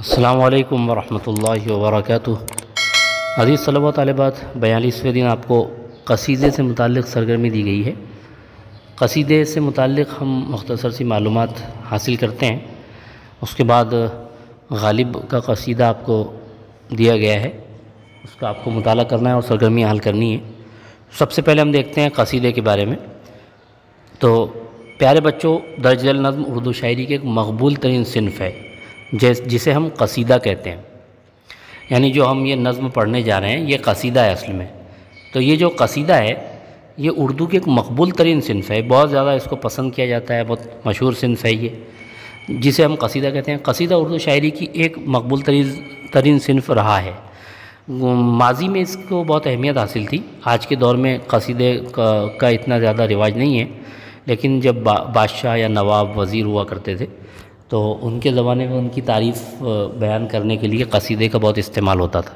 السلام علیکم ورحمۃ اللہ وبرکاتہ۔ عزیز صلی و طالبات، بیالیسویں دن آپ کو قصیدے سے متعلق سرگرمی دی گئی ہے۔ قصیدے سے متعلق ہم مختصر سی معلومات حاصل کرتے ہیں۔ اس کے بعد غالب کا قصیدہ آپ کو دیا گیا ہے۔ اس کا آپ کو مطالعہ کرنا ہے اور سرگرمی حل کرنی ہے۔ سب سے پہلے ہم دیکھتے ہیں قصیدے کے بارے میں۔ تو پیارے بچوں، درج ذیل نظم اردو شاعری کے ایک مقبول ترین صنف ہے۔ جیس جسے ہم قصیدہ کہتے ہیں۔ یعنی جو ہم یہ نظم پڑھنے جا رہے ہیں، یہ قصیدہ ہے اصل میں۔ تو یہ جو قصیدہ ہے، یہ اردو کے ایک مقبول ترین صنف ہے۔ بہت زیادہ اس کو پسند کیا جاتا ہے، بہت مشہور صنف ہے یہ۔ جسے ہم قصیدہ کہتے ہیں۔ قصیدہ اردو شاعری کی ایک مقبول ترین ترین صنف رہا ہے۔ ماضی میں اس کو بہت اہمیت حاصل تھی۔ آج کے دور میں قصیدے کا اتنا زیادہ رواج نہیں ہے۔ لیکن جب بادشاہ یا نواب وزیر ہوا کرتے تھے تو ان کے زمانے میں ان کی تعریف بیان کرنے کے لیے قصیدے کا بہت استعمال ہوتا تھا۔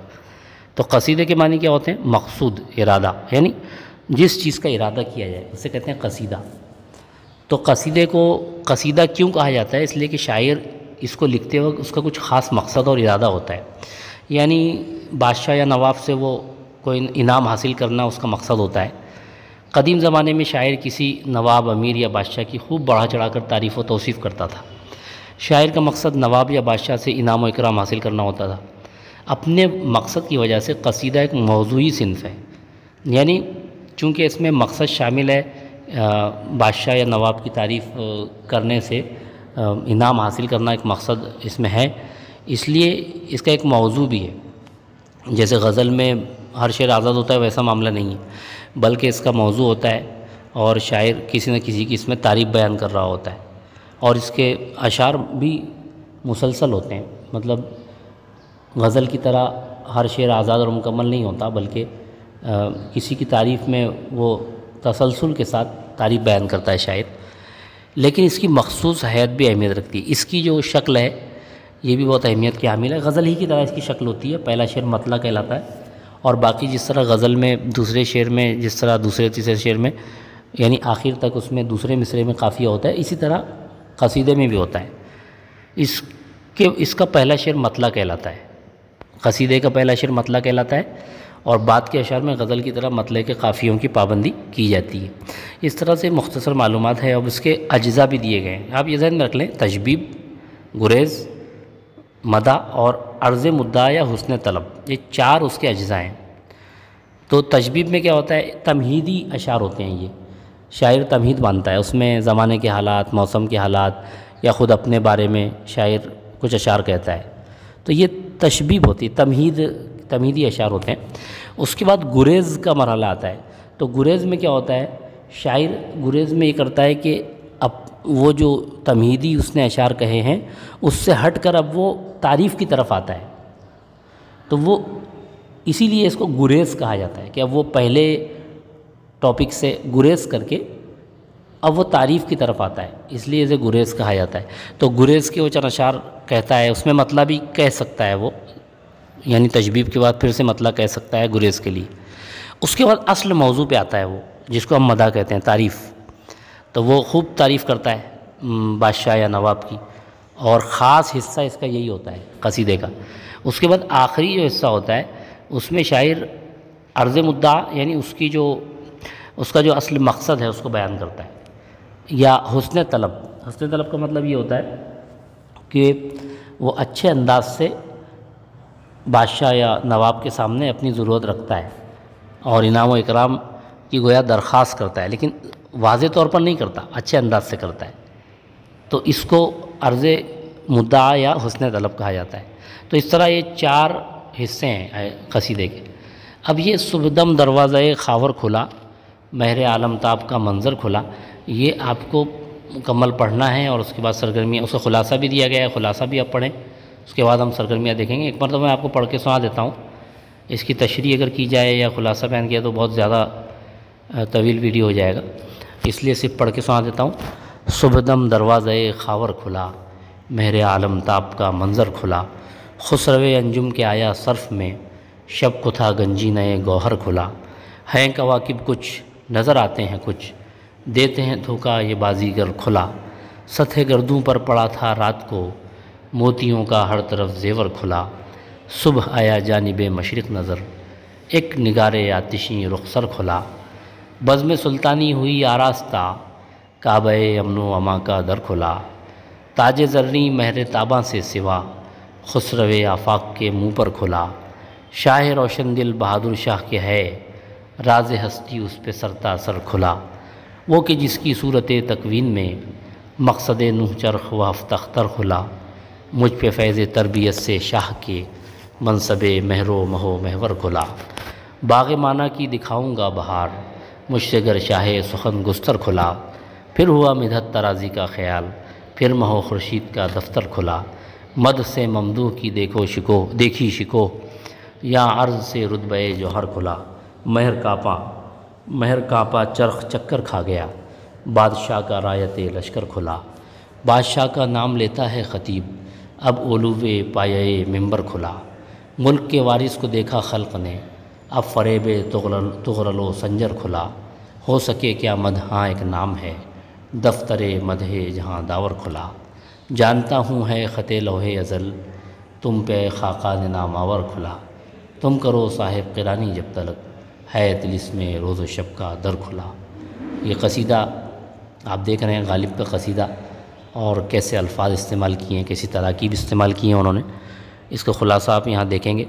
تو قصیدے کے معنی کیا ہوتے ہیں؟ مقصود، ارادہ یعنی جس چیز کا ارادہ کیا جائے، اسے کہتے ہیں قصیدہ۔ تو قصیدے کو قصیدہ کیوں کہا جاتا ہے؟ اس لیے کہ شاعر اس کو لکھتے وقت اس کا کچھ خاص مقصد اور ارادہ ہوتا ہے۔ یعنی بادشاہ یا نواب سے وہ کوئی انعام حاصل کرنا اس کا مقصد ہوتا ہے۔ قدیم زمانے میں شاعر کسی نواب، امیر یا بادشاہ کی خوب بڑھا چڑھا کر تعریف و توصیف کرتا تھا۔ شاعر کا مقصد نواب یا بادشاہ سے انعام و اکرام حاصل کرنا ہوتا تھا۔ اپنے مقصد کی وجہ سے قصیدہ ایک موضوعی صنف ہے۔ یعنی چونکہ اس میں مقصد شامل ہے بادشاہ یا نواب کی تعریف کرنے سے انعام حاصل کرنا ایک مقصد اس میں ہے۔ اس لیے اس کا ایک موضوع بھی ہے۔ جیسے غزل میں ہر شعر آزاد ہوتا ہے، ویسا معاملہ نہیں ہے۔ بلکہ اس کا موضوع ہوتا ہے اور شاعر کسی نہ کسی کی اس میں تعریف بیان کر رہا ہوتا ہے۔ اور اس کے اشعار بھی مسلسل ہوتے ہیں۔ مطلب غزل کی طرح ہر شعر آزاد اور مکمل نہیں ہوتا، بلکہ کسی کی تعریف میں وہ تسلسل کے ساتھ تعریف بیان کرتا ہے شاعر۔ لیکن اس کی مخصوص حیت بھی اہمیت رکھتی ہے۔ اس کی جو شکل ہے، یہ بھی بہت اہمیت کی حامل ہے۔ غزل ہی کی طرح اس کی شکل ہوتی ہے۔ پہلا شعر مطلع کہلاتا ہے اور باقی جس طرح غزل میں دوسرے شعر میں، جس طرح دوسرے تیسرے شعر میں یعنی آخر تک اس میں دوسرے مصرے میں قافیہ ہوتا ہے، اسی طرح قصیدے میں بھی ہوتا ہے۔ اس کے، اس کا پہلا شعر مطلع کہلاتا ہے۔ قصیدے کا پہلا شعر مطلع کہلاتا ہے اور بعد کے اشعار میں غزل کی طرح مطلع کے قافیوں کی پابندی کی جاتی ہے۔ اس طرح سے مختصر معلومات ہے اب اس کے اجزاء بھی دیے گئے ہیں۔ آپ یہ ذہن میں رکھ لیں، تجبیب، گریز مدہ اور عرض مدعا یا حسن طلب، یہ چار اس کے اجزاء ہیں۔ تو تجبیب میں کیا ہوتا ہے؟ تمہیدی اشعار ہوتے ہیں یہ۔ شاعر تمہید مانتا ہے۔ اس میں زمانے کے حالات، موسم کے حالات یا خود اپنے بارے میں شاعر کچھ اشعار کہتا ہے۔ تو یہ تشبیب ہوتی ہے، تمہید، تمہیدی اشعار ہوتے ہیں۔ اس کے بعد گریز کا مرحلہ آتا ہے۔ تو گریز میں کیا ہوتا ہے؟ شاعر گریز میں یہ کرتا ہے کہ اب وہ جو تمہیدی اس نے اشعار کہے ہیں، اس سے ہٹ کر اب وہ تعریف کی طرف آتا ہے۔ تو وہ اسی لیے اس کو گریز کہا جاتا ہے کہ اب وہ پہلے ٹاپک سے گریز کر کے اب وہ تعریف کی طرف آتا ہے، اس لیے اسے گریز کہا جاتا ہے۔ تو گریز کے وہ چند اشعار کہتا ہے، اس میں مطلب بھی کہہ سکتا ہے وہ۔ یعنی تجبیب کے بعد پھر سے مطلب کہہ سکتا ہے گریز کے لیے۔ اس کے بعد اصل موضوع پہ آتا ہے وہ، جس کو ہم مدح کہتے ہیں، تعریف۔ تو وہ خوب تعریف کرتا ہے بادشاہ یا نواب کی۔ اور خاص حصہ اس کا یہی ہوتا ہے، قصیدے کا۔ اس کے بعد آخری جو حصہ ہوتا ہے، اس میں شاعر عرض مدعا یعنی اس کی جو اس کا جو اصل مقصد ہے اس کو بیان کرتا ہے۔ یا حسن طلب۔ حسن طلب کا مطلب یہ ہوتا ہے کہ وہ اچھے انداز سے بادشاہ یا نواب کے سامنے اپنی ضرورت رکھتا ہے اور انعام و اکرام کی گویا درخواست کرتا ہے، لیکن واضح طور پر نہیں کرتا، اچھے انداز سے کرتا ہے۔ تو اس کو عرض مدعا یا حسن طلب کہا جاتا ہے۔ تو اس طرح یہ چار حصے ہیں، قصیدے کے۔ اب یہ صبدم دروازہ خاور کھلا۔ مہر عالم تاب کا منظر کھلا۔ یہ آپ کو مکمل پڑھنا ہے اور اس کے بعد سرگرمیاں، اس کا خلاصہ بھی دیا گیا ہے، خلاصہ بھی آپ پڑھیں۔ اس کے بعد ہم سرگرمیاں دیکھیں گے۔ ایک مرتبہ میں آپ کو پڑھ کے سنا دیتا ہوں۔ اس کی تشریح اگر کی جائے یا خلاصہ بیان کیا تو بہت زیادہ طویل ویڈیو ہو جائے گا۔ اس لیے صرف پڑھ کے سنا دیتا ہوں۔ صبح دم دروازۂ خاور کھلا مہر عالم تاب کا منظر کھلا۔ خسرو انجم کے آیا صرف میں، شب کو تھا گنجی نئے گوہر کھلا۔ ہیں کواکب کچھ نظر آتے ہیں کچھ۔ دیتے ہیں دھوکا، یہ بازی گر کھلا۔ ستھ گردوں پر پڑا تھا رات کو۔ موتیوں کا ہر طرف زیور کھلا۔ صبح آیا جانب مشرق نظر۔ ایک نگار آتشی رخسر کھلا۔ بزم سلطانی ہوئی آراستہ۔ کعبہ امن و اما کا در کھلا۔ تاج زرنی مہر تاباں سے سوا۔ خسرو آفاق کے منہ پر کھلا۔ شاہ روشن دل بہادر شاہ کے ہے۔ راز ہستی اس پہ سرتا سر کھلا۔ وہ کہ جس کی صورت تکوین میں مقصد نوح چرخ و ہفتختر کھلا۔ مجھ پہ فیض تربیت سے شاہ کے منصب مہر و مہو محور کھلا۔ باغ مانا کی دکھاؤں گا بہار۔ مجھ سے گر شاہ سخن گستر کھلا۔ پھر ہوا مدھت ترازی کا خیال۔ پھر مہو خورشید کا دفتر کھلا۔ مد سے ممدوح کی دیکھو شکو، دیکھی شکو۔ یا عرض سے رتبہ جوہر کھلا۔ مہر کاپا مہر کاپا چرخ چکر کھا گیا، بادشاہ کا رایت لشکر کھلا۔ بادشاہ کا نام لیتا ہے خطیب، اب اولوے پایہ ممبر کھلا۔ ملک کے وارث کو دیکھا خلق نے، اب فریب تغرل تغرل و سنجر کھلا۔ ہو سکے کیا مدھاں ایک نام ہے، دفتر مدھے جہاں داور کھلا۔ جانتا ہوں ہے خط لوہے ازل، تم پہ خاقہ ناماور کھلا۔ تم کرو صاحب قرانی جب تلک۔ ہے دلس میں روز و شب کا در کھلا۔ یہ قصیدہ آپ دیکھ رہے ہیں، غالب کا قصیدہ۔ اور کیسے الفاظ استعمال کیے ہیں، کیسی تراکیب استعمال کی ہیں انہوں نے، اس کا خلاصہ آپ یہاں دیکھیں گے۔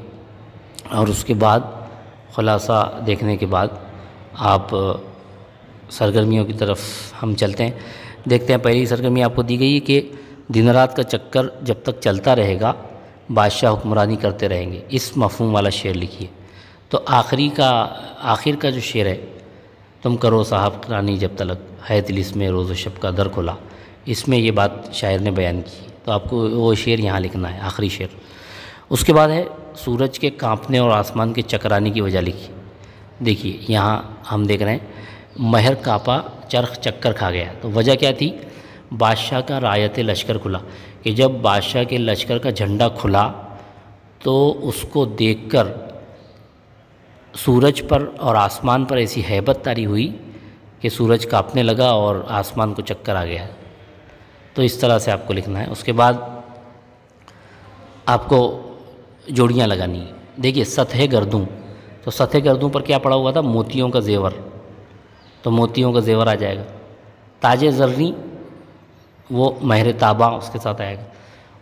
اور اس کے بعد، خلاصہ دیکھنے کے بعد آپ سرگرمیوں کی طرف ہم چلتے ہیں۔ دیکھتے ہیں، پہلی سرگرمی آپ کو دی گئی ہے کہ دن رات کا چکر جب تک چلتا رہے گا، بادشاہ حکمرانی کرتے رہیں گے۔ اس مفہوم والا شعر لکھیے۔ تو آخری کا، آخر کا جو شعر ہے، تم کرو صاحب رانی جب تلک ہے دلس میں روز و شب کا در کھلا۔ اس میں یہ بات شاعر نے بیان کی۔ تو آپ کو وہ شعر یہاں لکھنا ہے، آخری شعر۔ اس کے بعد ہے، سورج کے کانپنے اور آسمان کے چکرانے کی وجہ لکھی۔ دیکھیے، یہاں ہم دیکھ رہے ہیں، مہر کاپا چرخ چکر کھا گیا۔ تو وجہ کیا تھی؟ بادشاہ کا رایت لشکر کھلا۔ کہ جب بادشاہ کے لشکر کا جھنڈا کھلا، تو اس کو دیکھ کر سورج پر اور آسمان پر ایسی حیبت تاری ہوئی کہ سورج کاپنے لگا اور آسمان کو چکر آ گیا۔ تو اس طرح سے آپ کو لکھنا ہے۔ اس کے بعد آپ کو جوڑیاں لگانی۔ ہیں دیکھیے، سطح گردوں۔ تو سطح گردوں پر کیا پڑا ہوا تھا؟ موتیوں کا زیور۔ تو موتیوں کا زیور آ جائے گا۔ تاج زرنی، وہ مہر تاباں اس کے ساتھ آئے گا۔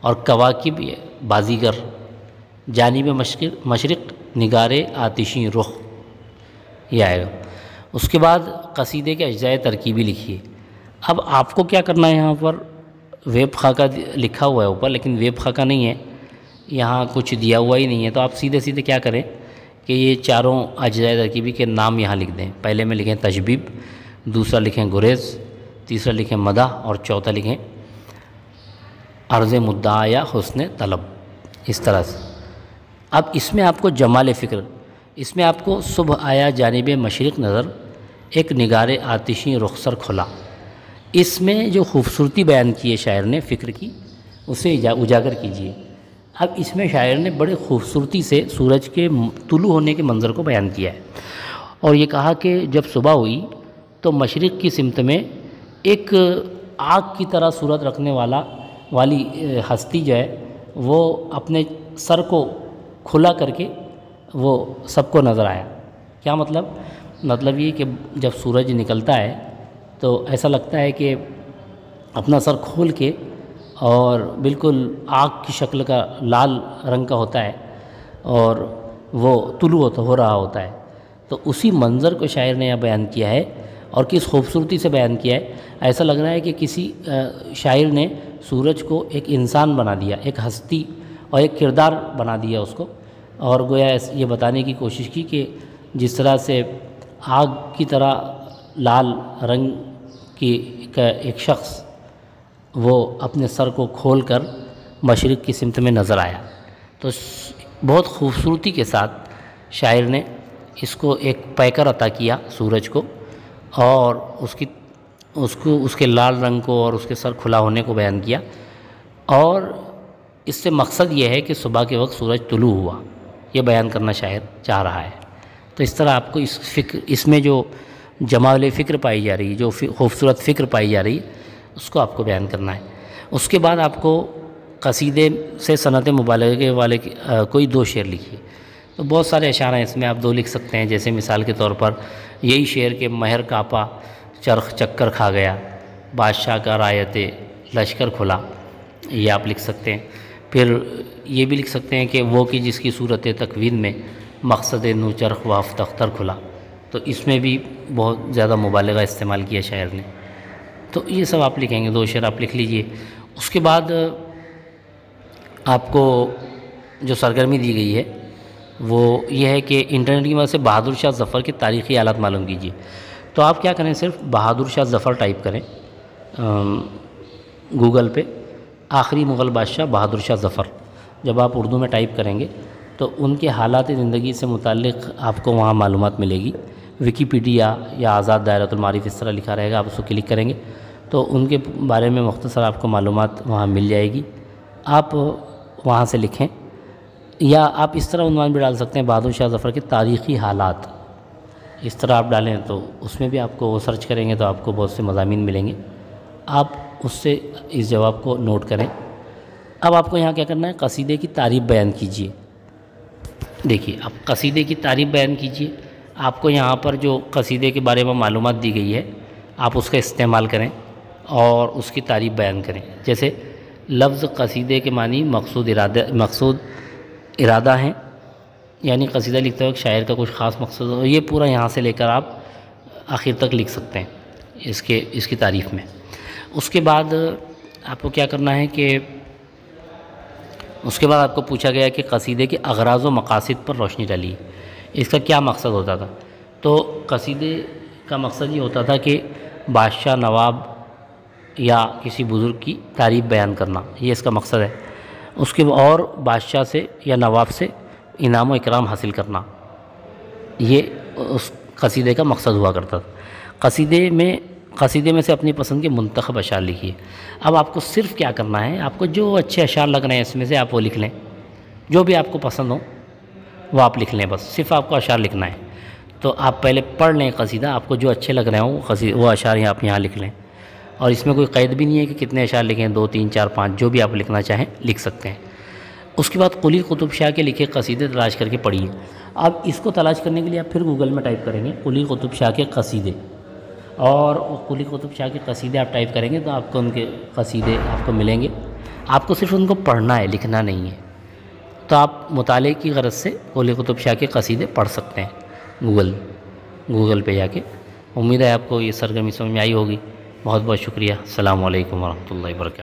اور کواکب بازیگر، جانب مشرق مشرق نگارے آتشی رخ، یہ آئے گا۔ اس کے بعد قصیدے کے اجزائے ترکیبی لکھیے۔ اب آپ کو کیا کرنا ہے یہاں پر؟ ویب خاکہ لکھا ہوا ہے اوپر، لیکن ویب خاکہ نہیں ہے۔ یہاں کچھ دیا ہوا ہی نہیں ہے۔ تو آپ سیدھے سیدھے کیا کریں کہ یہ چاروں اجزائے ترکیبی کے نام یہاں لکھ دیں۔ پہلے میں لکھیں تجبیب، دوسرا لکھیں گریز، تیسرا لکھیں مدح، اور چوتھا لکھیں عرض مدعا یا حسن طلب۔ اس طرح سے۔ اب اس میں آپ کو جمال فکر، اس میں آپ کو صبح آیا جانب مشرق نظر، ایک نگار آتشی رخسر کھلا۔ اس میں جو خوبصورتی بیان کی ہے شاعر نے فکر کی، اسے اجاگر کیجیے اب اس میں شاعر نے بڑے خوبصورتی سے سورج کے طلوع ہونے کے منظر کو بیان کیا ہے۔ اور یہ کہا کہ جب صبح ہوئی تو مشرق کی سمت میں ایک آگ کی طرح صورت رکھنے والا، والی ہستی جو ہے، وہ اپنے سر کو کھلا کر کے وہ سب کو نظر آیا۔ کیا مطلب؟ مطلب یہ کہ جب سورج نکلتا ہے تو ایسا لگتا ہے کہ اپنا سر کھول کے اور بالکل آگ کی شکل کا لال رنگ کا ہوتا ہے اور وہ طلوع ہو رہا ہوتا ہے۔ تو اسی منظر کو شاعر نے یہاں بیان کیا ہے اور کس خوبصورتی سے بیان کیا ہے۔ ایسا لگ رہا ہے کہ کسی شاعر نے سورج کو ایک انسان بنا دیا، ایک ہستی اور ایک کردار بنا دیا اس کو اور گویا یہ بتانے کی کوشش کی کہ جس طرح سے آگ کی طرح لال رنگ کی ایک شخص وہ اپنے سر کو کھول کر مشرق کی سمت میں نظر آیا۔ تو بہت خوبصورتی کے ساتھ شاعر نے اس کو ایک پیکر عطا کیا سورج کو اور اس کی اس کو اس کے لال رنگ کو اور اس کے سر کھلا ہونے کو بیان کیا اور اس سے مقصد یہ ہے کہ صبح کے وقت سورج طلوع ہوا، یہ بیان کرنا شاعر چاہ رہا ہے۔ تو اس طرح آپ کو اس فکر، اس میں جو جمال فکر پائی جا رہی ہے جو خوبصورت فکر پائی جا رہی ہے اس کو آپ کو بیان کرنا ہے۔ اس کے بعد آپ کو قصیدے سے صنعت مبالغے والے کوئی دو شعر لکھیے۔ تو بہت سارے اشعار ہیں، اس میں آپ دو لکھ سکتے ہیں۔ جیسے مثال کے طور پر یہی شعر کہ مہر کاپا چرخ چکر کھا گیا، بادشاہ کا رایت لشکر کھلا، یہ آپ لکھ سکتے ہیں۔ پھر یہ بھی لکھ سکتے ہیں کہ وہ کہ جس کی صورت تکوین میں مقصد نو چرخ واف دختر کھلا، تو اس میں بھی بہت زیادہ مبالغہ استعمال کیا شاعر نے۔ تو یہ سب آپ لکھیں گے، دو شعر آپ لکھ لیجیے۔ اس کے بعد آپ کو جو سرگرمی دی گئی ہے، وہ یہ ہے کہ انٹرنیٹ کی مدد سے بہادر شاہ ظفر کے تاریخی حالات معلوم کیجیے تو آپ کیا کریں، صرف بہادر شاہ ظفر ٹائپ کریں گوگل پہ۔ آخری مغل بادشاہ بہادر شاہ ظفر۔ جب آپ اردو میں ٹائپ کریں گے تو ان کے حالات زندگی سے متعلق آپ کو وہاں معلومات ملے گی۔ وکیپیڈیا یا آزاد دائرۃ المعارف اس طرح لکھا رہے گا، آپ اس کو کلک کریں گے تو ان کے بارے میں مختصر آپ کو معلومات وہاں مل جائے گی۔ آپ وہاں سے لکھیں۔ یا آپ اس طرح عنوان بھی ڈال سکتے ہیں، بہادر شاہ ظفر کے تاریخی حالات۔ اس طرح آپ ڈالیں تو اس میں بھی آپ کو وہ سرچ کریں گے تو آپ کو بہت سے مضامین ملیں گے۔ آپ اس سے اس جواب کو نوٹ کریں۔ اب آپ کو یہاں کیا کرنا ہے؟ قصیدے کی تعریف بیان کیجیے دیکھیے، اب قصیدے کی تعریف بیان کیجیے آپ کو یہاں پر جو قصیدے کے بارے میں معلومات دی گئی ہے، آپ اس کا استعمال کریں اور اس کی تعریف بیان کریں۔ جیسے، لفظ قصیدے کے معنی مقصود ارادہ مقصود ارادہ ہیں۔ یعنی قصیدہ لکھتے وقت شاعر کا کچھ خاص مقصد ہو، یہ پورا یہاں سے لے کر آپ آخر تک لکھ سکتے ہیں اس کے، اس کی تعریف میں۔ اس کے بعد آپ کو کیا کرنا ہے کہ اس کے بعد آپ کو پوچھا گیا کہ قصیدے کے اغراض و مقاصد پر روشنی ڈالی۔ اس کا کیا مقصد ہوتا تھا؟ تو قصیدے کا مقصد یہ ہوتا تھا کہ بادشاہ نواب یا کسی بزرگ کی تعریف بیان کرنا، یہ اس کا مقصد ہے۔ اس کے اور بادشاہ سے یا نواب سے انعام و اکرام حاصل کرنا، یہ اس قصیدے کا مقصد ہوا کرتا تھا۔ قصیدے میں قصیدے میں سے اپنی پسند کے منتخب اشعار لکھیے۔ اب آپ کو صرف کیا کرنا ہے، آپ کو جو اچھے اشعار لگ رہے ہیں اس میں سے آپ وہ لکھ لیں۔ جو بھی آپ کو پسند ہو، وہ آپ لکھ لیں بس، صرف آپ کو اشعار لکھنا ہے۔ تو آپ پہلے پڑھ لیں قصیدہ، آپ کو جو اچھے لگ رہے ہوں وہ اشعار ہی آپ یہاں لکھ لیں۔ اور اس میں کوئی قید بھی نہیں ہے کہ کتنے اشعار لکھیں، دو، تین، چار، پانچ، جو بھی آپ لکھنا چاہیں لکھ سکتے ہیں۔ اس کے بعد قلی قطب شاہ کے لکھے قصیدے تلاش کر کے پڑھیے۔ اب اس کو تلاش کرنے کے لیے آپ پھر گوگل میں ٹائپ کریں گے قلی قطب شاہ کے قصیدے۔ اور قلی قطب شاہ کے قصیدے آپ ٹائپ کریں گے تو آپ کو ان کے قصیدے آپ کو ملیں گے۔ آپ کو صرف ان کو پڑھنا ہے، لکھنا نہیں ہے۔ تو آپ مطالعے کی غرض سے قلی قطب شاہ کے قصیدے پڑھ سکتے ہیں۔ گوگل گوگل پہ جا کے۔ امید ہے آپ کو یہ سرگرمی سمجھ میں آئی ہوگی۔ بہت بہت شکریہ۔ السلام علیکم ورحمۃ اللہ وبرکاتہ۔